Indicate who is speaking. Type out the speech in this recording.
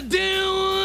Speaker 1: the.